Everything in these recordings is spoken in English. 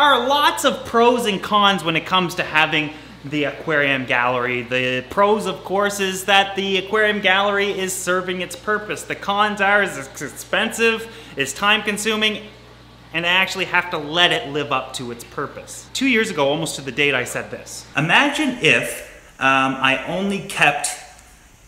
are lots of pros and cons when it comes to having the aquarium gallery. The pros, of course, is that the aquarium gallery is serving its purpose. The cons are it's expensive, it's time consuming, and I actually have to let it live up to its purpose. Two years ago, almost to the date, I said this. Imagine if um, I only kept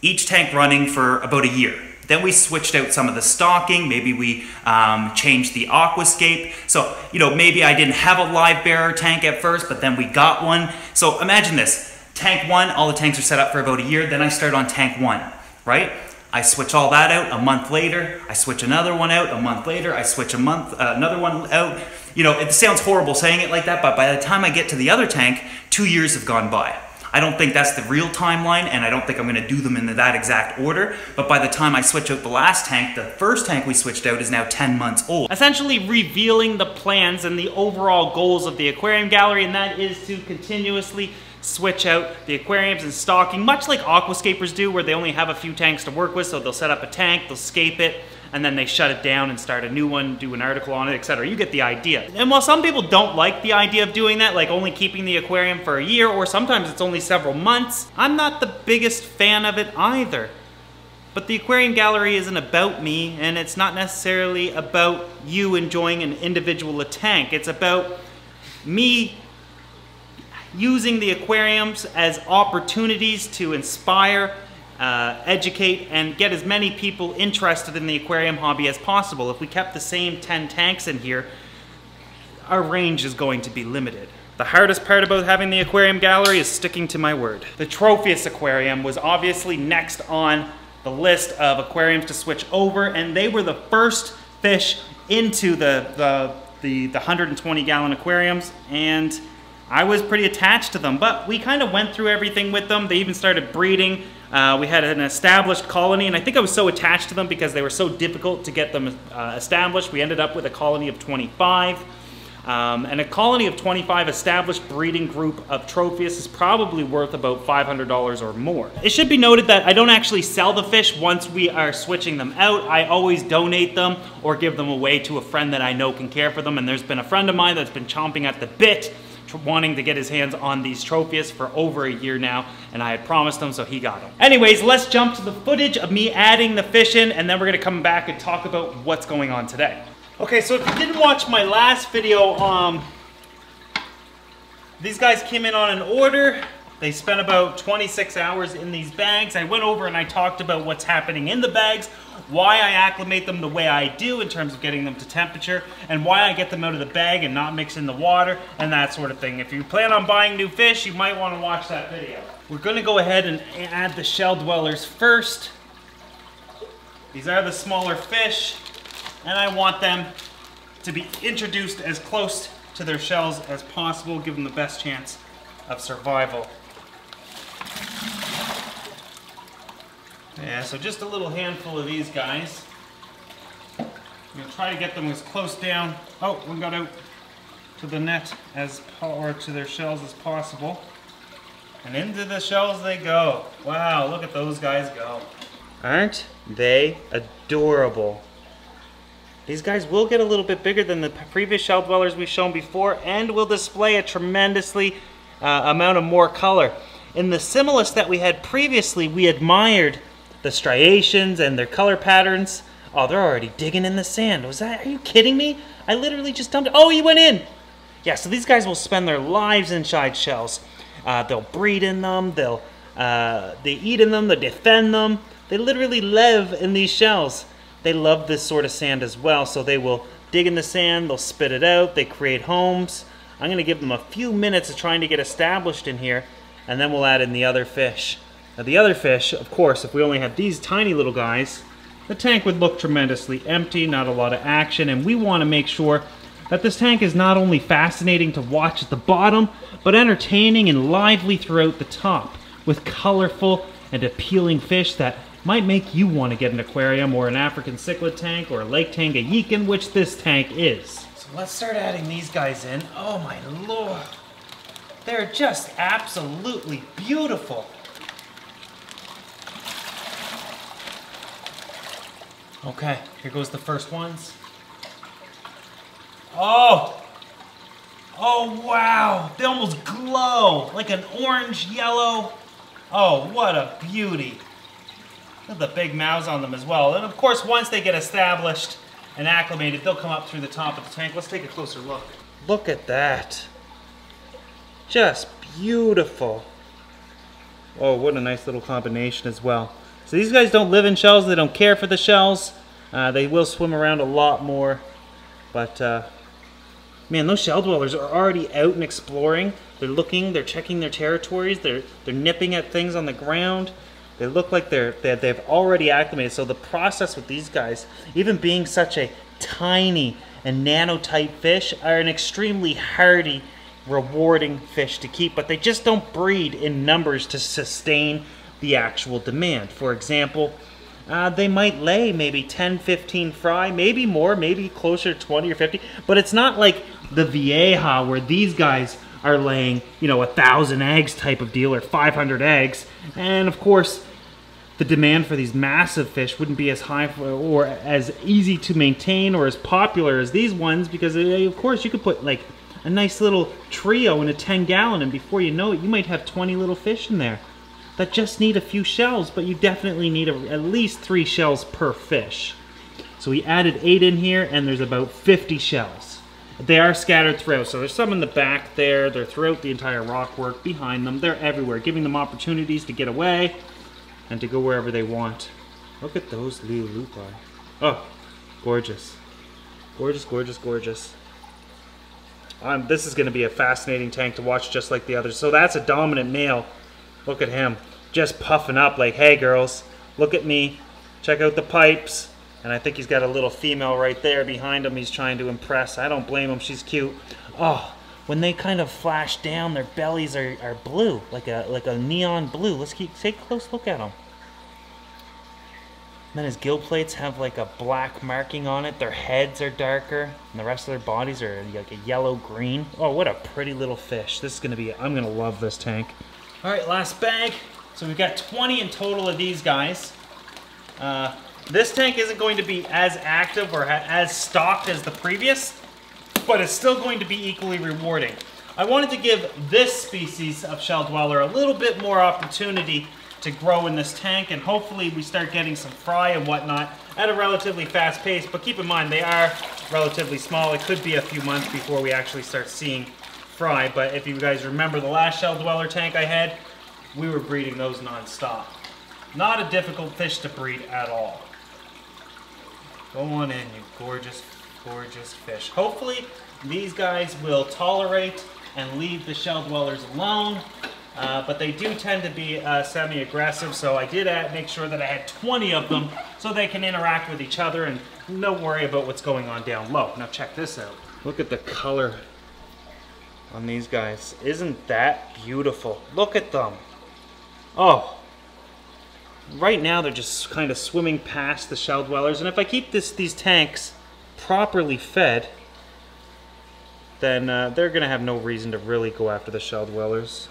each tank running for about a year. Then we switched out some of the stocking. Maybe we um, changed the aquascape. So, you know, maybe I didn't have a live bearer tank at first, but then we got one. So imagine this. Tank one, all the tanks are set up for about a year. Then I start on tank one, right? I switch all that out a month later. I switch another one out a month later. I switch a month, uh, another one out. You know, it sounds horrible saying it like that, but by the time I get to the other tank, two years have gone by. I don't think that's the real timeline, and I don't think I'm going to do them in that exact order. But by the time I switch out the last tank, the first tank we switched out is now 10 months old. Essentially revealing the plans and the overall goals of the aquarium gallery, and that is to continuously switch out the aquariums and stocking, much like aquascapers do, where they only have a few tanks to work with, so they'll set up a tank, they'll scape it, and then they shut it down and start a new one, do an article on it, etc. You get the idea. And while some people don't like the idea of doing that, like only keeping the aquarium for a year, or sometimes it's only several months, I'm not the biggest fan of it either. But the aquarium gallery isn't about me, and it's not necessarily about you enjoying an individual tank. It's about me using the aquariums as opportunities to inspire uh, educate and get as many people interested in the aquarium hobby as possible. If we kept the same 10 tanks in here, our range is going to be limited. The hardest part about having the aquarium gallery is sticking to my word. The Tropheus aquarium was obviously next on the list of aquariums to switch over and they were the first fish into the, the, the, the 120 gallon aquariums and I was pretty attached to them, but we kind of went through everything with them. They even started breeding. Uh, we had an established colony, and I think I was so attached to them because they were so difficult to get them uh, established. We ended up with a colony of 25. Um, and a colony of 25 established breeding group of Tropheus is probably worth about $500 or more. It should be noted that I don't actually sell the fish once we are switching them out. I always donate them or give them away to a friend that I know can care for them. And there's been a friend of mine that's been chomping at the bit wanting to get his hands on these Tropheus for over a year now, and I had promised him, so he got them. Anyways, let's jump to the footage of me adding the fish in, and then we're gonna come back and talk about what's going on today. Okay, so if you didn't watch my last video, um, these guys came in on an order. They spent about 26 hours in these bags. I went over and I talked about what's happening in the bags, why I acclimate them the way I do in terms of getting them to temperature, and why I get them out of the bag and not mix in the water, and that sort of thing. If you plan on buying new fish, you might want to watch that video. We're going to go ahead and add the shell dwellers first. These are the smaller fish, and I want them to be introduced as close to their shells as possible, give them the best chance of survival. Yeah, so just a little handful of these guys. I'm to try to get them as close down. Oh, one got out to the net as or to their shells as possible. And into the shells they go. Wow, look at those guys go. Aren't they adorable? These guys will get a little bit bigger than the previous shell dwellers we've shown before and will display a tremendously uh, amount of more color. In the Similis that we had previously, we admired the striations and their color patterns. Oh, they're already digging in the sand. Was that, are you kidding me? I literally just dumped. Oh, he went in. Yeah, so these guys will spend their lives inside shells. Uh, they'll breed in them. They'll, uh, they eat in them. They defend them. They literally live in these shells. They love this sort of sand as well, so they will dig in the sand. They'll spit it out. They create homes. I'm going to give them a few minutes of trying to get established in here, and then we'll add in the other fish. Now the other fish, of course, if we only had these tiny little guys, the tank would look tremendously empty, not a lot of action, and we want to make sure that this tank is not only fascinating to watch at the bottom, but entertaining and lively throughout the top, with colorful and appealing fish that might make you want to get an aquarium or an African cichlid tank or a Lake Tanganyikan, which this tank is. So let's start adding these guys in. Oh my lord. They're just absolutely beautiful. Okay, here goes the first ones. Oh! Oh, wow. They almost glow like an orange yellow. Oh, what a beauty. Look at the big mouths on them as well. And of course, once they get established and acclimated, they'll come up through the top of the tank. Let's take a closer look. Look at that. Just beautiful. Oh, what a nice little combination as well. So these guys don't live in shells. They don't care for the shells. Uh, they will swim around a lot more. But, uh, man, those shell dwellers are already out and exploring. They're looking, they're checking their territories, they're, they're nipping at things on the ground. They look like they're, they're, they've already acclimated. So the process with these guys, even being such a tiny and nano-type fish, are an extremely hardy, rewarding fish to keep. But they just don't breed in numbers to sustain the actual demand. For example, uh, they might lay maybe 10, 15 fry, maybe more, maybe closer to 20 or 50. But it's not like the Vieja where these guys are laying, you know, a thousand eggs type of deal or 500 eggs. And of course, the demand for these massive fish wouldn't be as high for, or as easy to maintain or as popular as these ones because uh, of course you could put like a nice little trio in a 10 gallon and before you know it you might have 20 little fish in there that just need a few shells but you definitely need a, at least three shells per fish so we added eight in here and there's about 50 shells they are scattered throughout so there's some in the back there they're throughout the entire rock work behind them they're everywhere giving them opportunities to get away and to go wherever they want. Look at those Liulupai. Oh, gorgeous. Gorgeous, gorgeous, gorgeous. Um, this is going to be a fascinating tank to watch just like the others. So that's a dominant male. Look at him. Just puffing up like, hey girls, look at me. Check out the pipes. And I think he's got a little female right there behind him he's trying to impress. I don't blame him. She's cute. Oh, when they kind of flash down, their bellies are, are blue, like a like a neon blue. Let's keep take a close look at them. then his gill plates have like a black marking on it. Their heads are darker, and the rest of their bodies are like a yellow green. Oh, what a pretty little fish! This is gonna be. I'm gonna love this tank. All right, last bag. So we've got 20 in total of these guys. Uh, this tank isn't going to be as active or as stocked as the previous but it's still going to be equally rewarding. I wanted to give this species of shell dweller a little bit more opportunity to grow in this tank and hopefully we start getting some fry and whatnot at a relatively fast pace but keep in mind they are relatively small it could be a few months before we actually start seeing fry but if you guys remember the last shell dweller tank I had we were breeding those non-stop not a difficult fish to breed at all go on in you gorgeous gorgeous fish. Hopefully these guys will tolerate and leave the shell dwellers alone. Uh, but they do tend to be uh, semi-aggressive, so I did add, make sure that I had 20 of them so they can interact with each other and no worry about what's going on down low. Now check this out. Look at the color on these guys. Isn't that beautiful? Look at them. Oh, right now they're just kind of swimming past the shell dwellers, and if I keep this these tanks properly fed, then uh, they're going to have no reason to really go after the shell dwellers.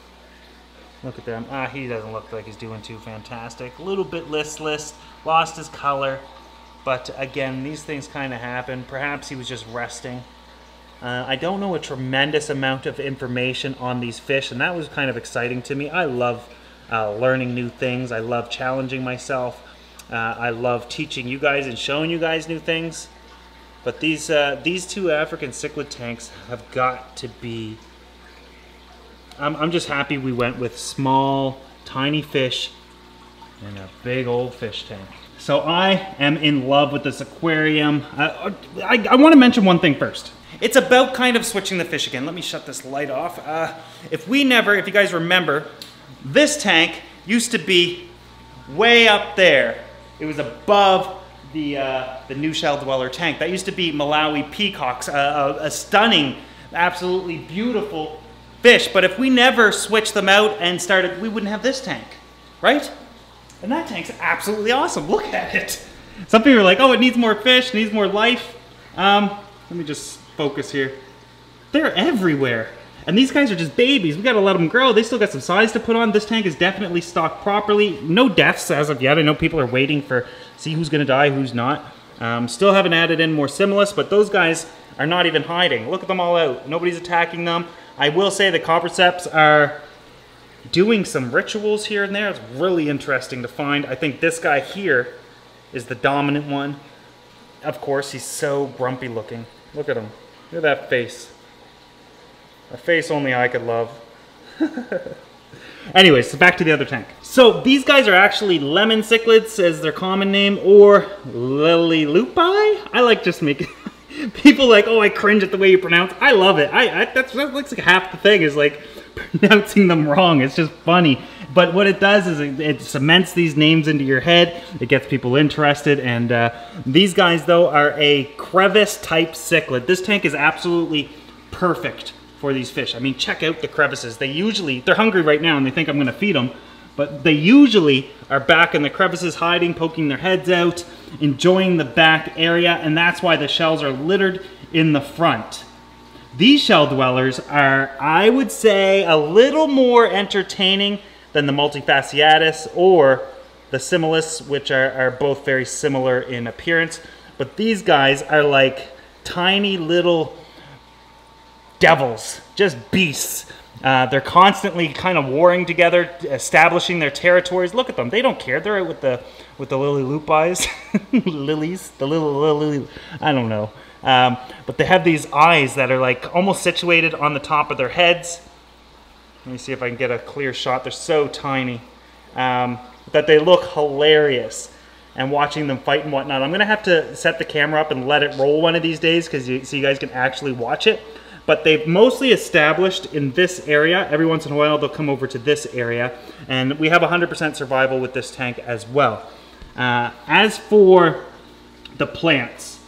Look at them. Ah, he doesn't look like he's doing too fantastic. A little bit listless, lost his color. But again, these things kind of happen. Perhaps he was just resting. Uh, I don't know a tremendous amount of information on these fish, and that was kind of exciting to me. I love uh, learning new things. I love challenging myself. Uh, I love teaching you guys and showing you guys new things. But these uh, these two African cichlid tanks have got to be. I'm, I'm just happy we went with small, tiny fish and a big old fish tank. So I am in love with this aquarium. Uh, I, I want to mention one thing first. It's about kind of switching the fish again. Let me shut this light off. Uh, if we never, if you guys remember, this tank used to be way up there. It was above the, uh, the new shell dweller tank. That used to be Malawi peacocks, a, a, stunning, absolutely beautiful fish. But if we never switched them out and started, we wouldn't have this tank, right? And that tank's absolutely awesome. Look at it. Some people are like, oh, it needs more fish, needs more life. Um, let me just focus here. They're everywhere. And these guys are just babies. We gotta let them grow. They still got some size to put on. This tank is definitely stocked properly. No deaths as of yet. I know people are waiting for see who's gonna die, who's not. Um, still haven't added in more Similis, but those guys are not even hiding. Look at them all out. Nobody's attacking them. I will say the compressiceps are doing some rituals here and there. It's really interesting to find. I think this guy here is the dominant one. Of course, he's so grumpy looking. Look at him. Look at that face. A face only I could love. Anyways, so back to the other tank. So these guys are actually lemon cichlids as their common name, or lililupi. I like just making people like, oh, I cringe at the way you pronounce. I love it. I, I that's, that looks like half the thing is like pronouncing them wrong. It's just funny. But what it does is it, it cements these names into your head. It gets people interested. And uh, these guys, though, are a crevice type cichlid. This tank is absolutely perfect for these fish. I mean, check out the crevices. They usually, they're hungry right now and they think I'm gonna feed them, but they usually are back in the crevices hiding, poking their heads out, enjoying the back area, and that's why the shells are littered in the front. These shell dwellers are, I would say, a little more entertaining than the multifasciatus or the similis, which are, are both very similar in appearance. But these guys are like tiny little devils, just beasts. Uh, they're constantly kind of warring together, establishing their territories. Look at them; they don't care. They're out with the with the lily loop eyes, lilies, the little lily. I don't know, um, but they have these eyes that are like almost situated on the top of their heads. Let me see if I can get a clear shot. They're so tiny um, that they look hilarious. And watching them fight and whatnot. I'm gonna have to set the camera up and let it roll one of these days because you, so you guys can actually watch it but they've mostly established in this area. Every once in a while, they'll come over to this area, and we have 100% survival with this tank as well. Uh, as for the plants,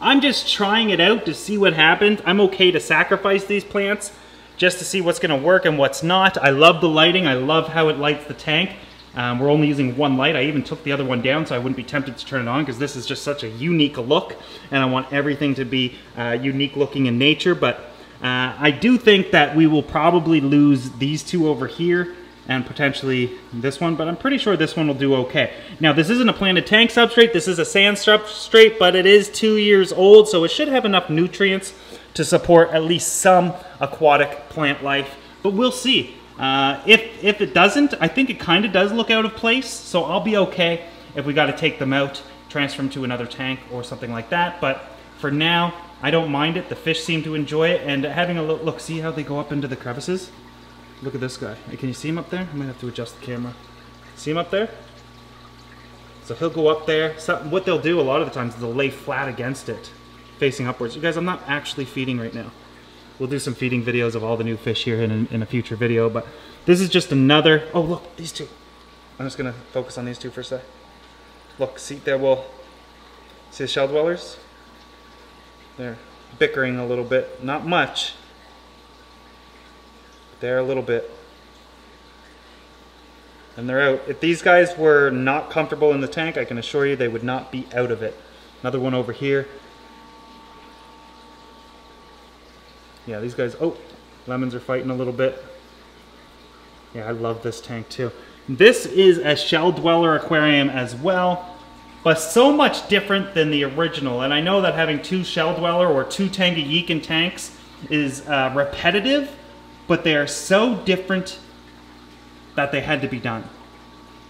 I'm just trying it out to see what happens. I'm okay to sacrifice these plants just to see what's gonna work and what's not. I love the lighting. I love how it lights the tank. Um, we're only using one light. I even took the other one down so I wouldn't be tempted to turn it on because this is just such a unique look and I want everything to be uh, unique looking in nature. But uh, I do think that we will probably lose these two over here and potentially this one, but I'm pretty sure this one will do okay. Now, this isn't a planted tank substrate. This is a sand substrate, but it is two years old, so it should have enough nutrients to support at least some aquatic plant life, but we'll see. Uh, if, if it doesn't, I think it kind of does look out of place, so I'll be okay if we got to take them out, transfer them to another tank or something like that. But for now, I don't mind it. The fish seem to enjoy it, and having a look, look see how they go up into the crevices? Look at this guy. Can you see him up there? I might have to adjust the camera. See him up there? So he'll go up there. So what they'll do a lot of the times is they'll lay flat against it, facing upwards. You guys, I'm not actually feeding right now. We'll do some feeding videos of all the new fish here in, in a future video, but this is just another, oh look, these two. I'm just gonna focus on these two for a sec. Look, see, there will, see the shell dwellers? They're bickering a little bit, not much. They're a little bit. And they're out. If these guys were not comfortable in the tank, I can assure you they would not be out of it. Another one over here. Yeah, these guys, oh, lemons are fighting a little bit. Yeah, I love this tank too. This is a shell dweller aquarium as well, but so much different than the original. And I know that having two shell dweller or two Tanganyikan tanks is uh, repetitive, but they are so different that they had to be done.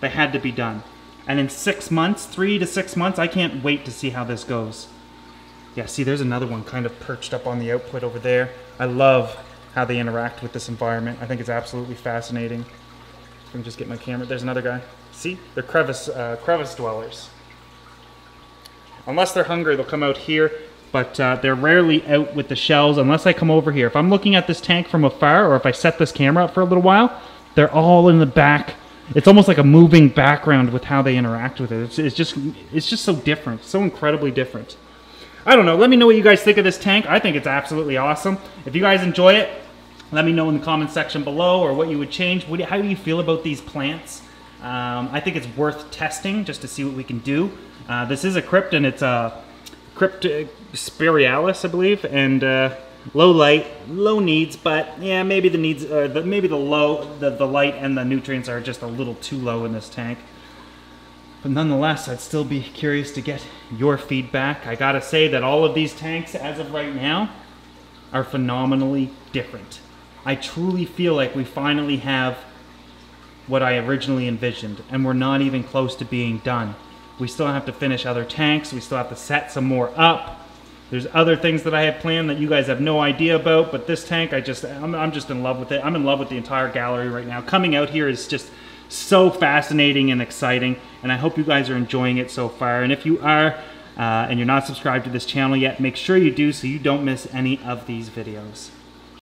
They had to be done. And in six months, three to six months, I can't wait to see how this goes. Yeah, see, there's another one kind of perched up on the output over there. I love how they interact with this environment. I think it's absolutely fascinating. Let me just get my camera. There's another guy. See? They're crevice, uh, crevice dwellers. Unless they're hungry, they'll come out here, but uh, they're rarely out with the shells unless I come over here. If I'm looking at this tank from afar, or if I set this camera up for a little while, they're all in the back. It's almost like a moving background with how they interact with it. It's, it's just, it's just so different, so incredibly different. I don't know. Let me know what you guys think of this tank. I think it's absolutely awesome. If you guys enjoy it, let me know in the comment section below or what you would change. What, how do you feel about these plants? Um, I think it's worth testing just to see what we can do. Uh, this is a crypt and it's a crypt spiralis, I believe, and uh, low light, low needs, but yeah, maybe the needs, uh, the, maybe the low, the, the light and the nutrients are just a little too low in this tank. But nonetheless, I'd still be curious to get your feedback. I gotta say that all of these tanks, as of right now, are phenomenally different. I truly feel like we finally have what I originally envisioned, and we're not even close to being done. We still have to finish other tanks, we still have to set some more up. There's other things that I have planned that you guys have no idea about, but this tank, I just, I'm, I'm just in love with it. I'm in love with the entire gallery right now. Coming out here is just so fascinating and exciting, and I hope you guys are enjoying it so far. And if you are, uh, and you're not subscribed to this channel yet, make sure you do so you don't miss any of these videos.